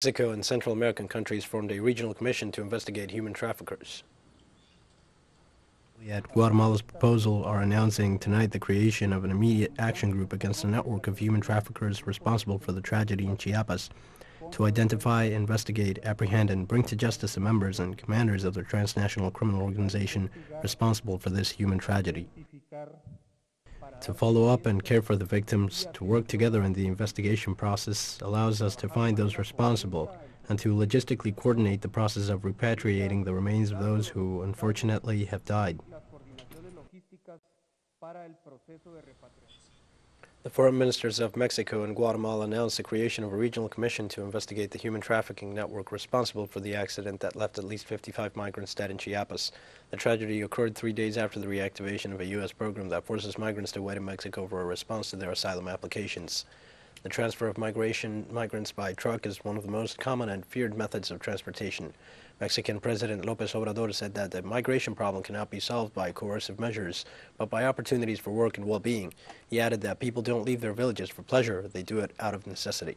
Mexico and Central American countries formed a regional commission to investigate human traffickers. We at Guatemala's proposal are announcing tonight the creation of an immediate action group against a network of human traffickers responsible for the tragedy in Chiapas to identify, investigate, apprehend, and bring to justice the members and commanders of the transnational criminal organization responsible for this human tragedy. To follow up and care for the victims, to work together in the investigation process allows us to find those responsible and to logistically coordinate the process of repatriating the remains of those who unfortunately have died. The foreign ministers of Mexico and Guatemala announced the creation of a regional commission to investigate the human trafficking network responsible for the accident that left at least 55 migrants dead in Chiapas. The tragedy occurred three days after the reactivation of a U.S. program that forces migrants to wait in Mexico for a response to their asylum applications. The transfer of migration migrants by truck is one of the most common and feared methods of transportation. Mexican President Lopez Obrador said that the migration problem cannot be solved by coercive measures, but by opportunities for work and well-being. He added that people don't leave their villages for pleasure, they do it out of necessity.